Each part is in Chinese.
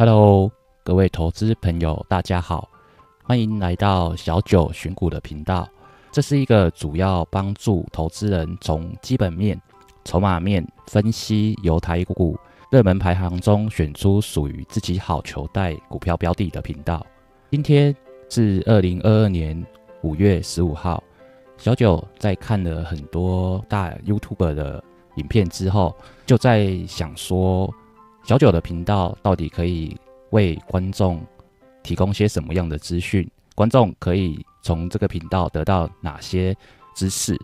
Hello，各位投资朋友，大家好，欢迎来到小九选股的频道。这是一个主要帮助投资人从基本面、筹码面分析由台股热门排行中选出属于自己好球带股票标的的频道。今天是二零二二年五月十五号，小九在看了很多大 YouTube 的影片之后，就在想说。小九的频道到底可以为观众提供些什么样的资讯？观众可以从这个频道得到哪些知识？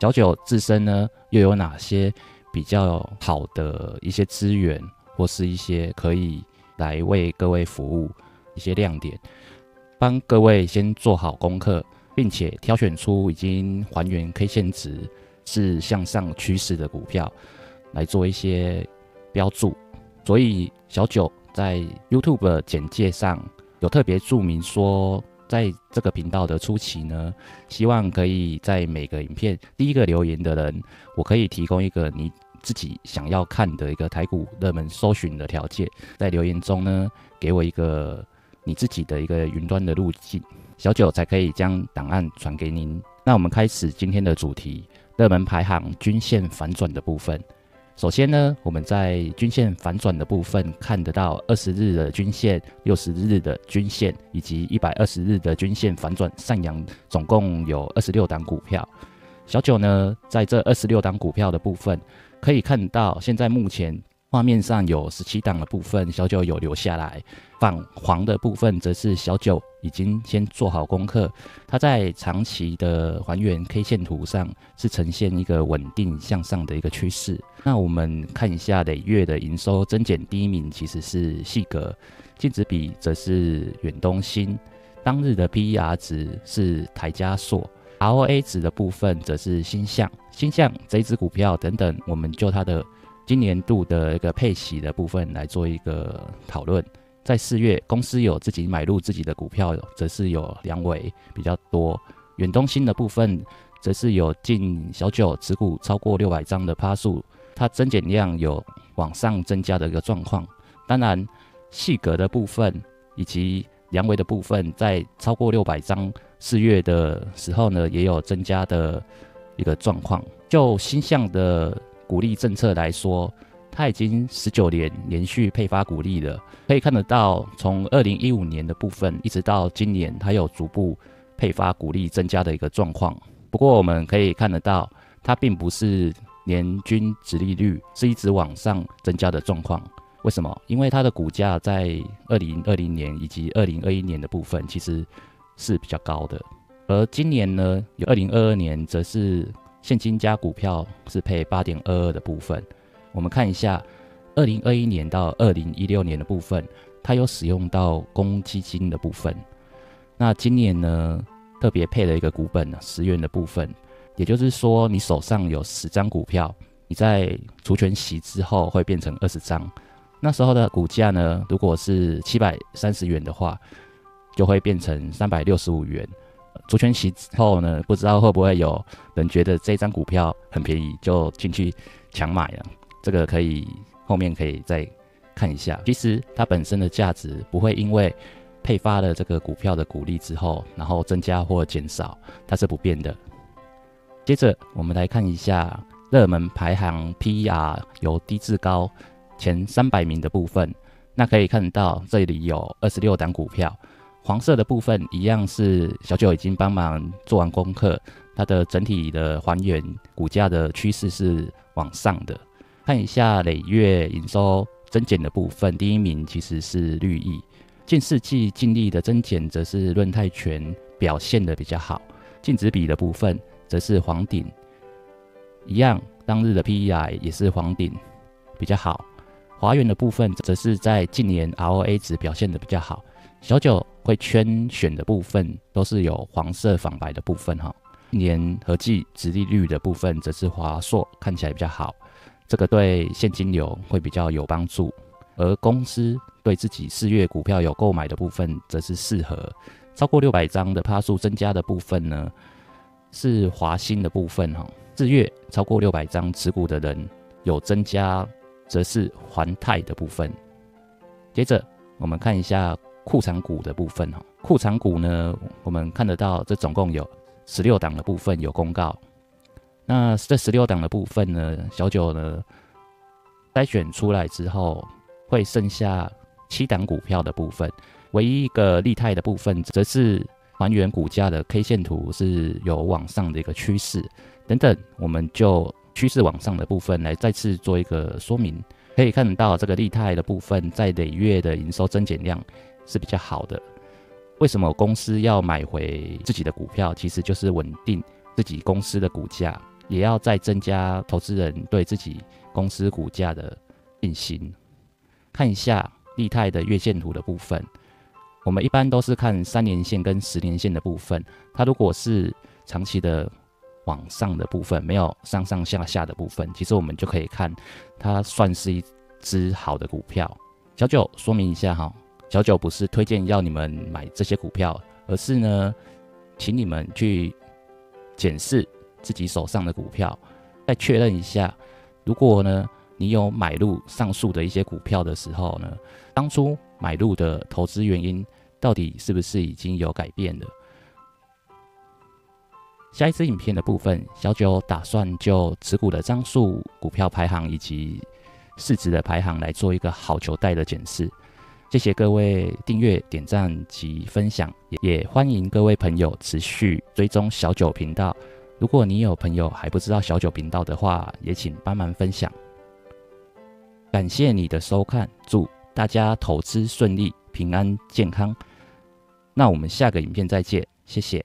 小九自身呢，又有哪些比较好的一些资源，或是一些可以来为各位服务一些亮点，帮各位先做好功课，并且挑选出已经还原 K 线值是向上趋势的股票，来做一些标注。所以小九在 YouTube 简介上有特别注明说，在这个频道的初期呢，希望可以在每个影片第一个留言的人，我可以提供一个你自己想要看的一个台股热门搜寻的条件，在留言中呢，给我一个你自己的一个云端的路径，小九才可以将档案传给您。那我们开始今天的主题：热门排行均线反转的部分。首先呢，我们在均线反转的部分看得到二十日的均线、六十日的均线以及一百二十日的均线反转上扬，总共有二十六档股票。小九呢，在这二十六档股票的部分，可以看到现在目前。画面上有十七档的部分，小九有留下来；反黄的部分则是小九已经先做好功课。它在长期的还原 K 线图上是呈现一个稳定向上的一个趋势。那我们看一下累月的营收增减，第一名其实是细格，净值比则是远东新，当日的 PER 值是台加硕，ROA 值的部分则是星象，星象这一只股票等等，我们就它的。今年度的一个配息的部分来做一个讨论，在四月公司有自己买入自己的股票，则是有两尾比较多。远东新的部分，则是有近小九持股超过六百张的趴数，它增减量有往上增加的一个状况。当然，细格的部分以及两尾的部分，在超过六百张四月的时候呢，也有增加的一个状况。就新向的。股利政策来说，它已经十九年连续配发股利了。可以看得到，从二零一五年的部分一直到今年，它有逐步配发股利增加的一个状况。不过，我们可以看得到，它并不是年均值利率是一直往上增加的状况。为什么？因为它的股价在二零二零年以及二零二一年的部分其实是比较高的，而今年呢，有二零二二年则是。现金加股票是配八点二二的部分，我们看一下，二零二一年到二零一六年的部分，它有使用到公积金的部分。那今年呢，特别配了一个股本十元的部分，也就是说，你手上有十张股票，你在除权息之后会变成二十张。那时候的股价呢，如果是七百三十元的话，就会变成三百六十五元。除权息之后呢，不知道会不会有人觉得这张股票很便宜，就进去抢买了。这个可以后面可以再看一下。其实它本身的价值不会因为配发了这个股票的股利之后，然后增加或减少，它是不变的。接着我们来看一下热门排行 PER 由低至高前三百名的部分，那可以看到这里有二十六档股票。黄色的部分一样是小九已经帮忙做完功课，它的整体的还原股价的趋势是往上的。看一下累月营收增减的部分，第一名其实是绿意，近四季净利的增减则是润泰全表现的比较好，净值比的部分则是黄鼎一样，当日的 PEI 也是黄鼎比较好，华源的部分则是在近年 ROA 值表现的比较好，小九。会圈选的部分都是有黄色仿白的部分哈，年合计值利率的部分则是华硕看起来比较好，这个对现金流会比较有帮助，而公司对自己四月股票有购买的部分则是适合，超过六百张的趴数增加的部分呢是华兴的部分哈，四月超过六百张持股的人有增加，则是环泰的部分，接着。我们看一下库藏股的部分哈。库藏股呢，我们看得到这总共有十六档的部分有公告。那这十六档的部分呢，小九呢筛选出来之后，会剩下七档股票的部分。唯一一个利泰的部分，则是还原股价的 K 线图是有往上的一个趋势。等等，我们就趋势往上的部分来再次做一个说明。可以看到，这个利泰的部分在累月的营收增减量是比较好的。为什么公司要买回自己的股票？其实就是稳定自己公司的股价，也要再增加投资人对自己公司股价的信心。看一下利泰的月线图的部分，我们一般都是看三年线跟十年线的部分。它如果是长期的往上的部分，没有上上下下的部分，其实我们就可以看它算是一只好的股票。小九说明一下哈。小九不是推荐要你们买这些股票，而是呢，请你们去检视自己手上的股票，再确认一下，如果呢你有买入上述的一些股票的时候呢，当初买入的投资原因到底是不是已经有改变了？下一支影片的部分，小九打算就持股的张数、股票排行以及市值的排行来做一个好球带的检视。谢谢各位订阅、点赞及分享，也欢迎各位朋友持续追踪小九频道。如果你有朋友还不知道小九频道的话，也请帮忙分享。感谢你的收看，祝大家投资顺利、平安健康。那我们下个影片再见，谢谢。